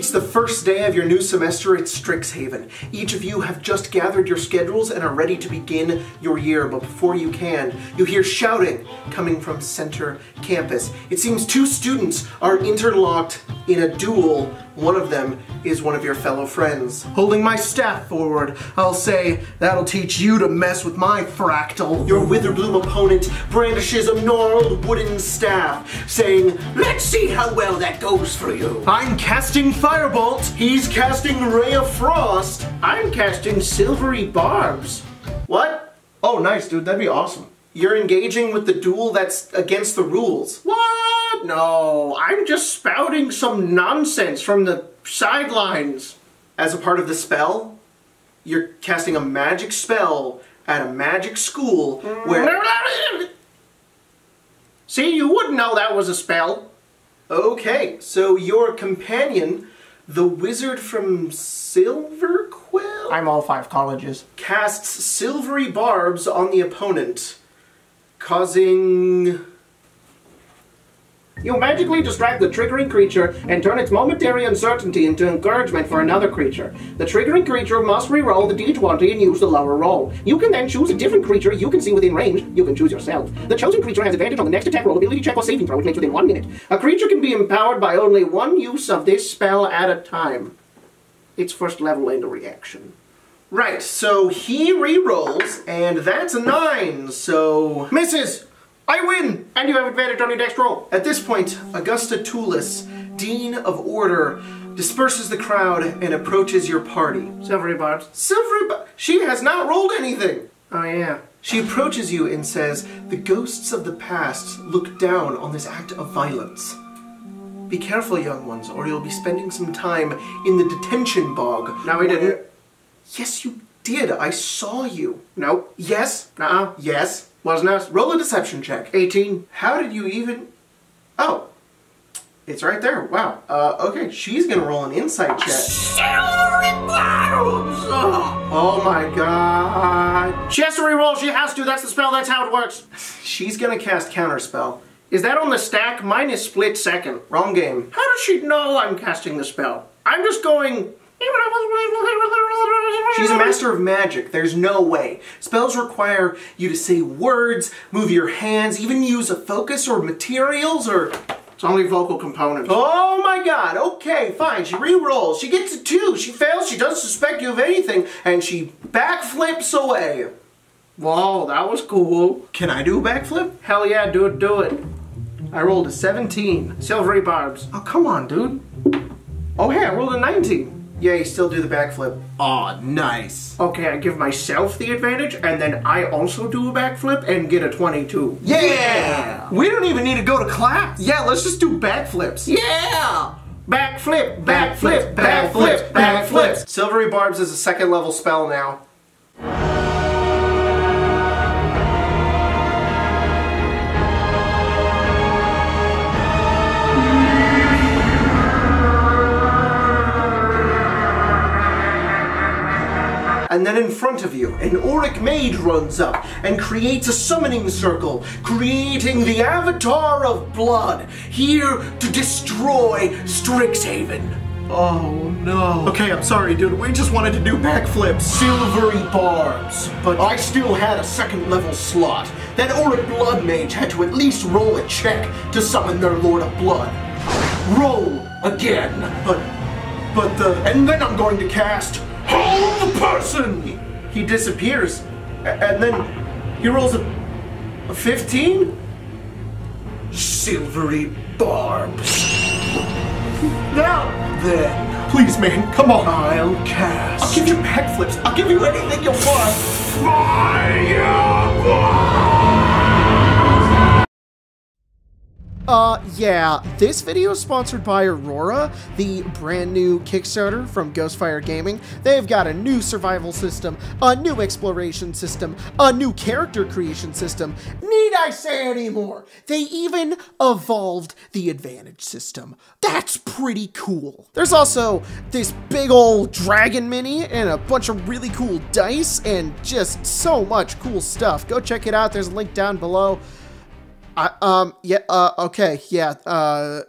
It's the first day of your new semester at Strixhaven. Each of you have just gathered your schedules and are ready to begin your year, but before you can, you hear shouting coming from center campus. It seems two students are interlocked in a duel. One of them is one of your fellow friends. Holding my staff forward, I'll say, that'll teach you to mess with my fractal. Your Witherbloom opponent brandishes a gnarled wooden staff, saying, Let's see how well that goes for you. I'm casting Firebolt. He's casting Ray of Frost. I'm casting silvery barbs. What? Oh, nice, dude. That'd be awesome. You're engaging with the duel that's against the rules. What? No, I'm just spouting some nonsense from the sidelines. As a part of the spell, you're casting a magic spell at a magic school where. See, you wouldn't know that was a spell. Okay, so your companion, the wizard from Silverquill, I'm all five colleges. casts silvery barbs on the opponent, causing. You magically distract the triggering creature and turn its momentary uncertainty into encouragement for another creature. The triggering creature must re-roll the d20 and use the lower roll. You can then choose a different creature you can see within range. You can choose yourself. The chosen creature has advantage on the next attack roll, ability check, or saving throw, which makes within one minute. A creature can be empowered by only one use of this spell at a time. Its first level and a reaction. Right, so he re-rolls, and that's a nine, so. Misses! I win! And you have advantage on your next roll. At this point, Augusta Tulis, Dean of Order, disperses the crowd and approaches your party. Silvery barbs. Silvery, she has not rolled anything! Oh yeah. She approaches you and says, The ghosts of the past look down on this act of violence. Be careful, young ones, or you'll be spending some time in the detention bog. No, we didn't. Yes, you did. I saw you. Nope. Yes. Nuh-uh. Yes. Wasn't us. Roll a deception check. 18. How did you even... Oh. It's right there. Wow. Uh, okay, she's gonna roll an insight check. Oh my god. She has to re-roll. She has to. That's the spell. That's how it works. She's gonna cast Counterspell. Is that on the stack? Mine is split second. Wrong game. How does she know I'm casting the spell? I'm just going. She's a master of magic. There's no way. Spells require you to say words, move your hands, even use a focus or materials or... It's only vocal components. Oh my god, okay, fine. She re-rolls. She gets a two. She fails. She doesn't suspect you of anything. And she backflips away. Whoa, that was cool. Can I do a backflip? Hell yeah, do it, do it. I rolled a 17. Silvery barbs. Oh, come on, dude. Oh, hey, I rolled a 19. Yay, still do the backflip. Aw, nice. Okay, I give myself the advantage, and then I also do a backflip and get a 22. Yeah! We don't even need to go to class. Yeah, let's just do backflips. Yeah! Backflip, backflip, backflip, backflip. Silvery Barbs is a second level spell now. And then in front of you, an Oriq Mage runs up and creates a summoning circle, creating the Avatar of Blood, here to destroy Strixhaven. Oh no. Okay, I'm sorry, dude. We just wanted to do backflips, silvery barbs. But I still had a second level slot. That Oriq Blood Mage had to at least roll a check to summon their Lord of Blood. Roll again. But, but the. And then I'm going to cast Hold the Person! He, he disappears. And then he rolls a. a 15? Silvery barbs. Now then, please, man, come on. I'll cast. I'll give you backflips. I'll give you anything you want. Uh, yeah, this video is sponsored by Aurora, the brand new Kickstarter from Ghostfire Gaming. They've got a new survival system, a new exploration system, a new character creation system. Need I say any more? They even evolved the advantage system. That's pretty cool. There's also this big old dragon mini and a bunch of really cool dice and just so much cool stuff. Go check it out. There's a link down below. I, um, yeah, uh, okay, yeah, uh,